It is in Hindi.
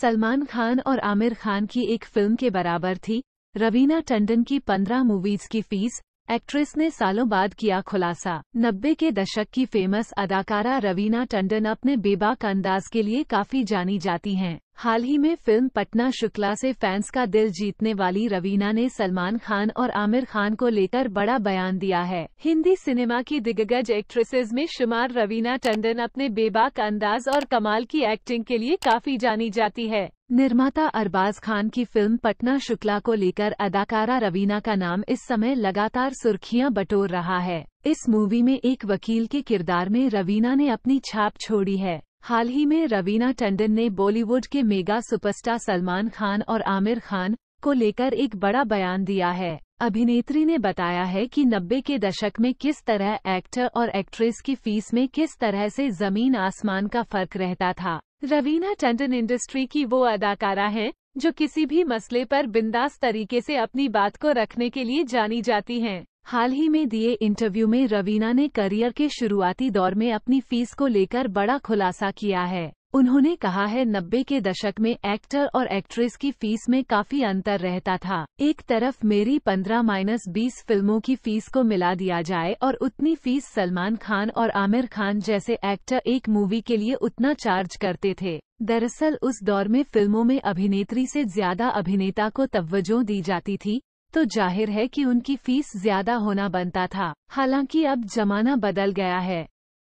सलमान खान और आमिर खान की एक फ़िल्म के बराबर थी, रवीना टंडन की पंद्रह मूवीज़ की फ़ीस एक्ट्रेस ने सालों बाद किया खुलासा। नब्बे के दशक की फ़ेमस अदाकारा रवीना टंडन अपने बेबाक अंदाज के लिए काफ़ी जानी जाती हैं। हाल ही में फ़िल्म पटना शुक्ला से फैंस का दिल जीतने वाली रवीना ने सलमान खान और आमिर खान को लेकर बड़ा बयान दिया है। हिंदी सिनेमा की दिग्गज एक्ट्रेसेस में शुमार रवीना टंडन अपने बेबाक अंदाज और कमाल की एक्टिंग के लिए काफ़ी जानी जाती है। निर्माता अरबाज खान की फ़िल्म पटना शुक्ला को लेकर अदाकारा रवीना का नाम इस समय लगातार सुर्खियाँ बटोर रहा है। इस मूवी में एक वकील के किरदार में रवीना ने अपनी छाप छोड़ी है। हाल ही में रवीना टंडन ने बॉलीवुड के मेगा सुपरस्टार सलमान खान और आमिर खान को लेकर एक बड़ा बयान दिया है। अभिनेत्री ने बताया है कि नब्बे के दशक में किस तरह एक्टर और एक्ट्रेस की फ़ीस में किस तरह से ज़मीन आसमान का फ़र्क रहता था। रवीना टंडन इंडस्ट्री की वो अदाकारा हैं, जो किसी भी मसले पर बिंदास तरीके से अपनी बात को रखने के लिए जानी जाती हैं। हाल ही में दिए इंटरव्यू में रवीना ने करियर के शुरुआती दौर में अपनी फ़ीस को लेकर बड़ा खुलासा किया है। उन्होंने कहा है, नब्बे के दशक में एक्टर और एक्ट्रेस की फ़ीस में काफ़ी अंतर रहता था। एक तरफ़ मेरी पंद्रह माइनस बीस फ़िल्मों की फ़ीस को मिला दिया जाए और उतनी फ़ीस सलमान खान और आमिर खान जैसे एक्टर एक मूवी के लिए उतना चार्ज करते थे। दरअसल, उस दौर में फ़िल्मों में अभिनेत्री से ज़्यादा अभिनेता को तवज्जो दी जाती थी तो ज़ाहिर है कि उनकी फ़ीस ज़्यादा होना बनता था। हालाँकि अब जमाना बदल गया है।